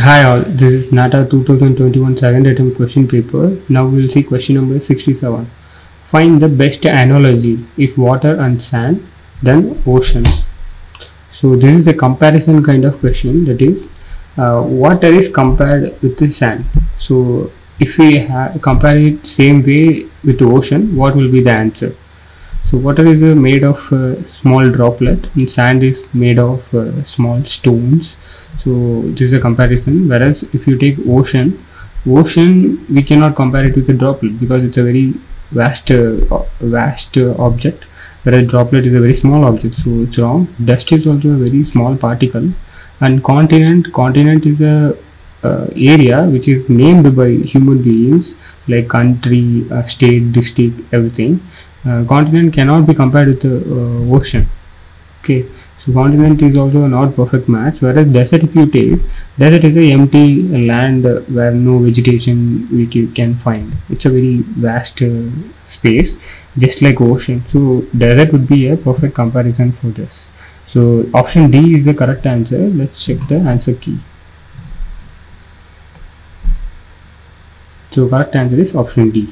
Hi all, this is NATA 2021 second attempt question paper. Now we will see question number 67. Find the best analogy if water and sand, then ocean. So this is a comparison kind of question that is uh, water is compared with the sand. So if we compare it same way with the ocean, what will be the answer? So water is uh, made of uh, small droplet and sand is made of uh, small stones. So this is a comparison. Whereas if you take ocean, ocean we cannot compare it with a droplet because it's a very vast uh, vast uh, object. Whereas droplet is a very small object, so it's wrong. Dust is also a very small particle, and continent continent is a uh, area which is named by human beings like country, uh, state, district, everything uh, continent cannot be compared with the uh, ocean. Okay so continent is also not perfect match whereas desert if you take desert is a empty land where no vegetation we can find. It's a very vast uh, space just like ocean. So desert would be a perfect comparison for this. So option d is the correct answer. Let's check the answer key so correct answer is option d